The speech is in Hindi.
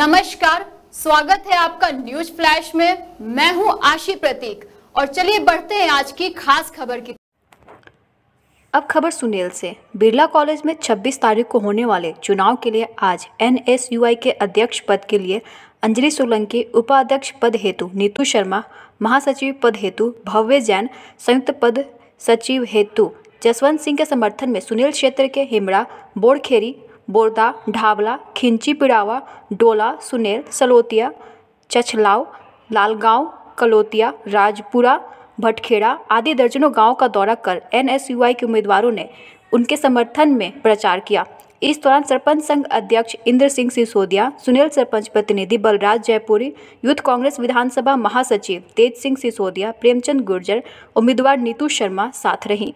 नमस्कार, स्वागत है आपका न्यूज़ फ्लैश में। मैं हूँ आशी प्रतीक और चलिए बढ़ते हैं आज की खास खबर की। अब खबर सुनील से। बिरला कॉलेज में 26 तारीख को होने वाले चुनाव के लिए आज एनएसयूआई के अध्यक्ष पद के लिए अंजलि सोलंकी उपाध्यक्ष पद हेतु, नीतू शर्मा, महासचिव पद हेतु, भव्य जैन, संयुक्त पद सचिव हेतु, जसवंत सिंह के समर्थन में सुनील क्षेत्र के हिमड़ा बोरखेरी बोरदा ढावला खिंची पिड़ावा, डोला, सुनेर, सलोतिया, चछलाव, लालगांव, कलोतिया, राजपुरा, भटखेड़ा आदि दर्जनों गाँव का दौरा कर एनएसयूआई के उम्मीदवारों ने उनके समर्थन में प्रचार किया। इस दौरान सरपंच संघ अध्यक्ष इंद्र सिंह सिसोदिया, सुनील सरपंच प्रतिनिधि बलराज जयपुरी, यूथ कांग्रेस विधानसभा महासचिव तेज सिंह सिसोदिया, प्रेमचंद गुर्जर, उम्मीदवार नीतू शर्मा साथ रहीं।